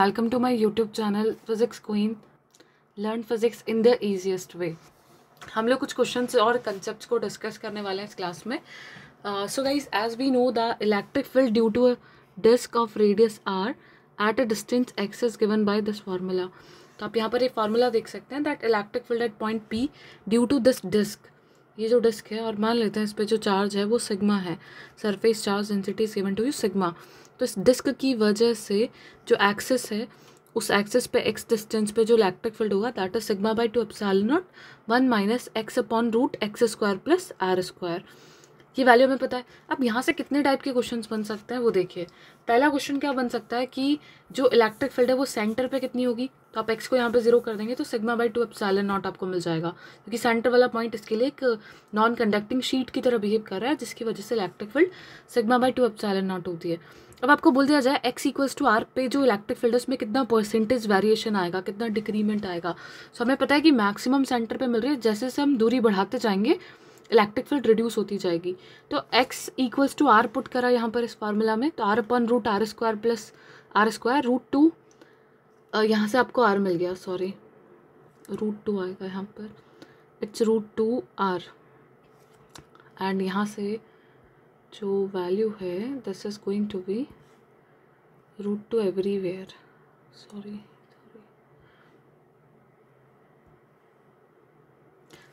Welcome to my YouTube channel, Physics Queen. Learn physics in the easiest way. हम लोग कुछ questions और concept को डिस्कस करने वाले हैं इस क्लास में। So guys as we know the electric field due to a disc of radius R at a distance X is given by this formula तो आप यहाँ पर एक फार्मूला देख सकते हैं that electric field at point P due to this disc ये जो डिस्क है, और मान लेते हैं इस पर जो चार्ज है, वो सिग्मा है। Surface charge density seven to you sigma तो इस डिस्क की वजह से जो एक्सेस है, उस एक्सेस पे एक्स डिस्टेंस पे जो इलेक्ट्रिक फ़ील्ड होगा that is sigma by two epsilon nought one minus X upon root X square plus R square ये वैल्यू हमें पता है। अब यहाँ से कितने टाइप के क्वेश्चंस बन सकते हैं वो देखिए। पहला क्वेश्चन क्या बन सकता है कि जो इलेक्ट्रिक फ़ील्ड है वो सेंटर पे कितनी होगी? तो आप एक्स को यहाँ पे ज़ीरो कर देंगे तो sigma by two epsilon nought आपको मिल जाएगा। क्योंकि सेंटर वाला पॉइंट इसके लिए एक नॉन कंडक्टिंग शीट की तरह बिहेव कर रहा है, जिसकी वजह से electric field sigma by two epsilon nought होती है। अब आपको बोल दिया जाए एक्स इक्वल्स टू आर पे जो इलेक्ट्रिक फ़ील्ड है उसमें कितना परसेंटेज वेरिएशन आएगा, कितना डिक्रीमेंट आएगा। सो हमें पता है कि मैक्सिमम सेंटर पे मिल रही है, जैसे जैसे हम दूरी बढ़ाते जाएँगे इलेक्ट्रिक फ़ील्ड रिड्यूस होती जाएगी। तो X equals to R put करा यहाँ पर इस फार्मूला में तो R upon root R square plus R square root two यहाँ से आपको आर मिल गया सॉरी रूट टू आएगा यहाँ पर। It's root two R and यहाँ से जो वैल्यू है this is going to be root two everywhere sorry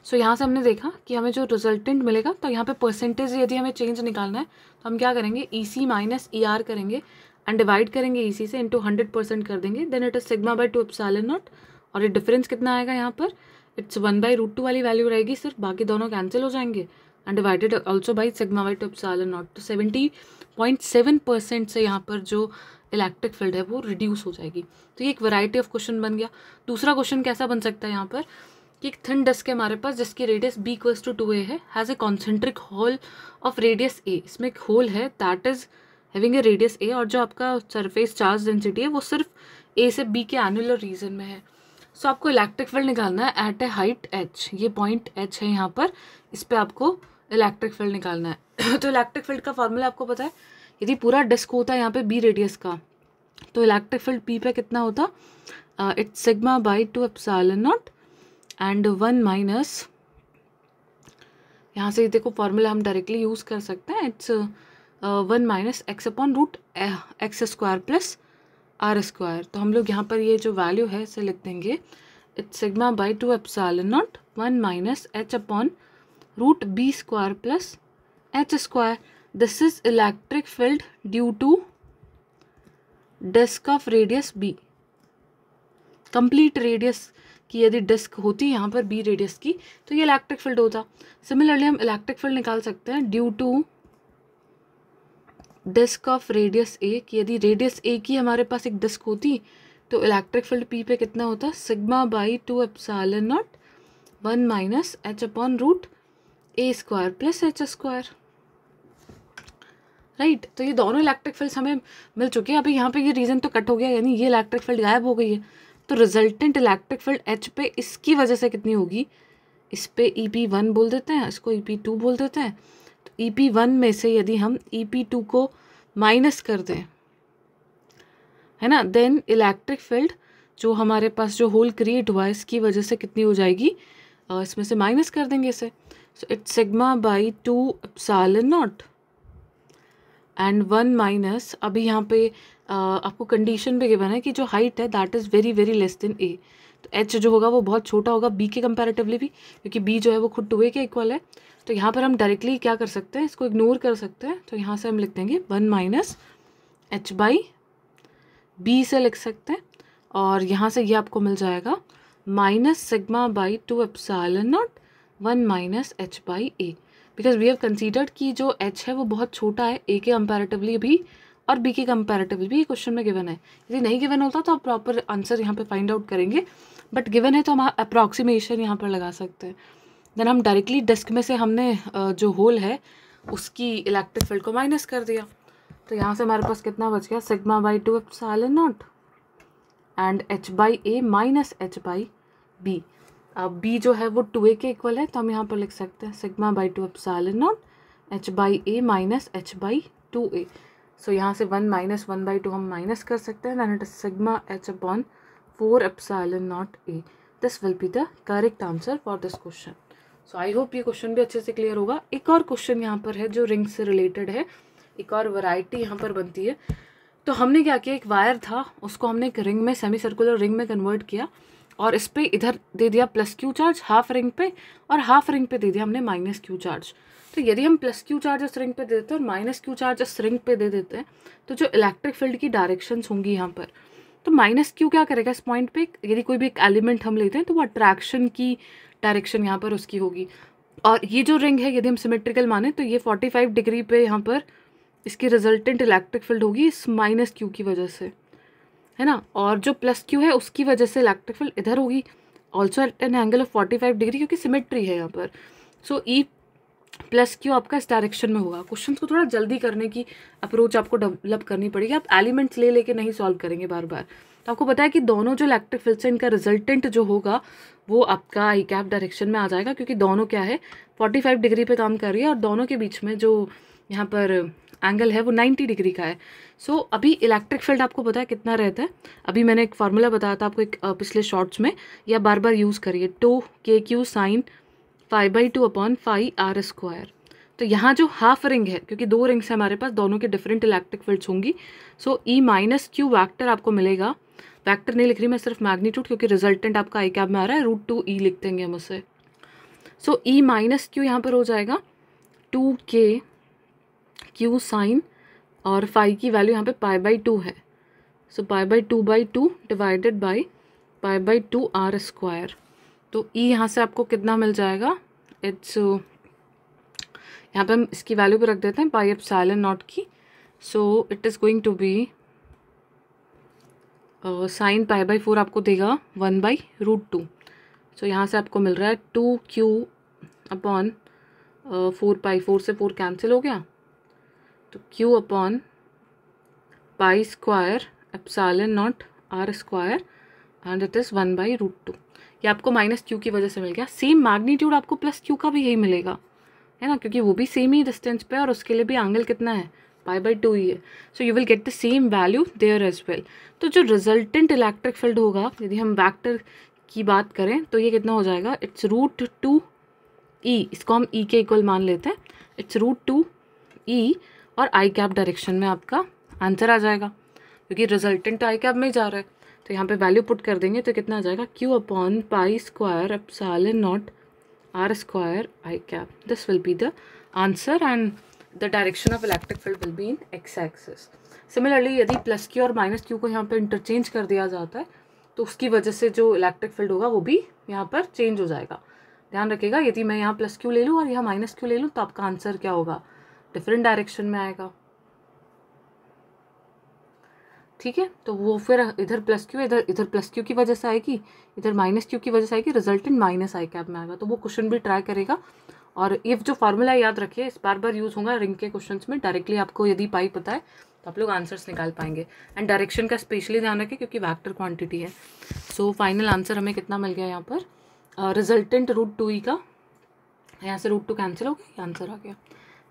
so so, यहाँ से हमने देखा कि हमें जो रिजल्टेंट मिलेगा तो यहाँ पे परसेंटेज यदि हमें चेंज निकालना है तो हम क्या करेंगे? E C minus E R करेंगे एंड डिवाइड करेंगे ई सी से इंटू हंड्रेड परसेंट कर देंगे। Then it is sigma by two epsilon nought और ये डिफरेंस कितना आएगा यहाँ पर? It's one by root two वाली वैल्यू रहेगी सिर्फ़ बाकी दोनों कैंसिल हो जाएँगे and divided also by sigma by two epsilon nought तो सेवेंटी पॉइंट सेवन परसेंट से यहाँ पर जो इलेक्ट्रिक फ़ील्ड है वो रिड्यूस हो जाएगी। तो ये एक वैरायटी ऑफ़ क्वेश्चन बन गया। दूसरा क्वेश्चन कैसा बन सकता है यहाँ पर? कि एक थिन डिस्क है हमारे पास जिसकी radius B equals to two A है has a concentric hole of radius A इसमें एक होल है that is having a radius A और जो आपका सरफेस चार्ज डेंसिटी है वो सिर्फ़ ए से बी के एनुलर रीजन में है। सो so, आपको इलेक्ट्रिक फ़ील्ड निकालना है एट ए हाइट एच ये पॉइंट एच है यहाँ पर इस पर आपको इलेक्ट्रिक फ़ील्ड निकालना है। तो इलेक्ट्रिक फ़ील्ड का फॉर्मूला आपको पता है यदि पूरा डिस्क होता है यहाँ पे बी रेडियस का तो इलेक्ट्रिक फ़ील्ड पी पे कितना होता? It's sigma by two epsilon nought and one minus यहाँ से देखो फॉर्मूला हम डायरेक्टली यूज़ कर सकते हैं. It's one minus X upon root X square plus R square तो हम लोग यहाँ पर ये जो वैल्यू है इसे लिख देंगे. It's sigma by two epsilon nought one minus H upon root B square plus H square this is electric field due to disc of radius B complete radius की यदि डिस्क होती यहाँ पर बी रेडियस की तो ये electric field होता। Similarly हम इलेक्ट्रिक फ़ील्ड निकाल सकते हैं due to disc of radius A कि यदि रेडियस ए की हमारे पास एक डिस्क होती तो इलेक्ट्रिक फ़ील्ड पी पे कितना होता? Sigma by two epsilon nought one minus H upon root A square plus H square right तो ये दोनों इलेक्ट्रिक फील्ड्स हमें मिल चुके हैं। अभी यहाँ पे ये रीजन तो कट हो गया, यानी ये इलेक्ट्रिक फ़ील्ड गायब हो गई है। तो रिजल्टेंट इलेक्ट्रिक फ़ील्ड एच पे इसकी वजह से कितनी होगी? इस पे ई पी वन बोल देते हैं, इसको ई पी टू बोल देते हैं। तो ई पी वन में से यदि हम ई पी टू को माइनस कर दें, है ना देन इलेक्ट्रिक फ़ील्ड जो हमारे पास जो होल क्रिएट हुआ है, इसकी वजह से कितनी हो जाएगी? इसमें से माइनस कर देंगे इसे। So it's sigma by two epsilon nought and one minus अभी यहाँ पे आपको कंडीशन पे गिवन है कि जो हाइट है that is very very less than a तो एच जो होगा वो बहुत छोटा होगा बी के कंपैरेटिवली भी, क्योंकि बी जो है वो खुद टू ए के इक्वल है। तो यहाँ पर हम डायरेक्टली क्या कर सकते हैं, इसको इग्नोर कर सकते हैं। तो यहाँ से हम लिख देंगे one minus h by b से लिख सकते हैं। और यहाँ से ये यह आपको मिल जाएगा minus sigma by two epsilon naught one minus h by a because we have considered कि जो एच है वो बहुत छोटा है ए के कंपैरेटिवली भी और बी के कंपैरेटिवली भी क्वेश्चन में गिवन है। यदि नहीं गिवन होता तो आप प्रॉपर आंसर यहाँ पे फाइंड आउट करेंगे। बट गिवन है तो हम अप्रॉक्सीमेशन यहाँ पर लगा सकते हैं। देन हम डायरेक्टली डिस्क में से हमने जो होल है, उसकी इलेक्ट्रिक फ़ील्ड को माइनस कर दिया। तो यहाँ से हमारे पास कितना बच गया? Sigma by two epsilon naught and h by a minus h by b अब बी जो है वो टू ए के इक्वल है तो हम यहाँ पर लिख सकते हैं sigma by two epsilon naught h by a minus h by two a so so, यहाँ से one minus one by two हम माइनस कर सकते हैं sigma h upon four epsilon naught a this will be the correct answer for this question so I hope ये question भी अच्छे से क्लियर होगा। एक और क्वेश्चन यहाँ पर है जो रिंग से रिलेटेड है। एक और वैरायटी यहाँ पर बनती है। तो हमने क्या किया? एक वायर था उसको हमने एक रिंग में सेमी सर्कुलर रिंग में कन्वर्ट किया। और इस पर इधर दे दिया plus q charge half ring पे, और हाफ़ रिंग पे दे दिया हमने माइनस क्यू चार्ज तो यदि हम प्लस क्यू चार्ज इस रिंग पे दे देते हैं और माइनस क्यू चार्ज इस रिंग पे दे देते हैं तो जो इलेक्ट्रिक फ़ील्ड की डायरेक्शंस होंगी यहाँ पर तो माइनस क्यू क्या करेगा इस पॉइंट पे? यदि कोई भी एक एलिमेंट हम लेते हैं तो वो अट्रैक्शन की डायरेक्शन यहाँ पर उसकी होगी। और ये जो रिंग है, यदि हम सिमेट्रिकल माने तो ये 45 डिग्री पे यहाँ पर इसकी रिजल्टेंट इलेक्ट्रिक फ़ील्ड होगी इस माइनस क्यू की वजह से। है ना? और जो प्लस क्यू है, उसकी वजह से इलेक्ट्रिक फ़ील्ड इधर होगी also at an angle of 45 degree क्योंकि सिमेट्री है यहाँ पर। सो ई प्लस क्यू आपका इस डायरेक्शन में होगा। क्वेश्चन को थोड़ा जल्दी करने की अप्रोच आपको डेवलप करनी पड़ेगी। आप एलिमेंट्स ले लेके नहीं सॉल्व करेंगे बार बार तो आपको पता है कि दोनों जो इलेक्ट्रिक फ़ील्ड से इनका रिजल्टेंट जो होगा, वो आपका ई कैप डायरेक्शन में आ जाएगा, क्योंकि दोनों क्या है 45 डिग्री पे काम कर रही है और दोनों के बीच में जो यहाँ पर एंगल है वो 90 डिग्री का है। सो so, अभी इलेक्ट्रिक फ़ील्ड आपको पता है कितना रहता है? अभी मैंने एक फार्मूला बताया था आपको एक पिछले शॉर्ट्स में या बार बार यूज़ करिए। Two k q sine five by two upon five r square तो यहाँ जो हाफ़ रिंग है क्योंकि दो रिंग्स हैं हमारे पास दोनों के डिफरेंट इलेक्ट्रिक फील्ड्स होंगी। So E minus q vector आपको मिलेगा। वैक्टर नहीं लिख रही मैं सिर्फ़ मैग्नीट्यूड क्योंकि रिजल्टेंट आपका आई कैब में आ रहा है रूट टू ई लिख देंगे हम उसे। सो ई माइनस क्यू यहाँ पर हो जाएगा। टू के क्यू साइन और फाइव की वैल्यू यहाँ पे पाई बाई टू है। So pi by two by two divided by pi by two r square तो ई यहाँ से आपको कितना मिल जाएगा? इट्स यहाँ पे हम इसकी वैल्यू पे रख देते हैं पाई एफ़ साइलन नॉट की so it is going to be sine pi by four आपको देगा one by root two so यहाँ से आपको मिल रहा है two q upon four pi four से फोर कैंसिल हो गया। तो q upon pi square epsilon naught r square and it is one by root two ये आपको माइनस क्यू की वजह से मिल गया। सेम मैग्नीट्यूड आपको प्लस क्यू का भी यही मिलेगा। है ना? क्योंकि वो भी सेम ही डिस्टेंस पे और उसके लिए भी एंगल कितना है? पाई बाई टू ही है। So you will get the same value there as well तो जो रिजल्टेंट इलेक्ट्रिक फ़ील्ड होगा, यदि हम वैक्टर की बात करें तो ये कितना हो जाएगा? इट्स रूट टू ई इसको हम ई e के इक्वल मान लेते हैं। इट्स रूट टू ई और आई कैप डायरेक्शन में आपका आंसर आ जाएगा। क्योंकि रिजल्टेंट आई कैप में जा रहा है। तो यहाँ पे वैल्यू पुट कर देंगे तो कितना आ जाएगा? Q upon pi square epsilon naught r square i cap this will be the answer and the direction of electric field will be in x axis. Similarly यदि प्लस क्यू और minus Q को यहाँ पर interchange कर दिया जाता है तो उसकी वजह से जो इलेक्ट्रिक फ़ील्ड होगा, वो भी यहाँ पर चेंज हो जाएगा। ध्यान रखिएगा, यदि मैं यहाँ प्लस क्यू ले लूँ और यहाँ माइनस क्यू ले लूँ तो आपका आंसर क्या होगा? डिफरेंट डायरेक्शन में आएगा। ठीक है? तो वो फिर इधर प्लस क्यू इधर इधर प्लस क्यू की वजह से आएगी, इधर माइनस क्यू की वजह से आएगी रिजल्टेंट माइनस आई कैप में आएगा। तो वो क्वेश्चन भी ट्राई करेगा। और ये जो फार्मूला याद रखिए, इस बार बार यूज़ होगा रिंग के क्वेश्चन में। डायरेक्टली आपको यदि पाई पता है तो आप लोग आंसर्स निकाल पाएँगे। एंड डायरेक्शन का स्पेशली ध्यान रखें क्योंकि वैक्टर क्वांटिटी है। सो फाइनल आंसर हमें कितना मिल गया यहाँ पर? रिजल्टेंट रूट टू ई का। यहाँ से रूट टू कैंसिल हो गया आंसर आ गया।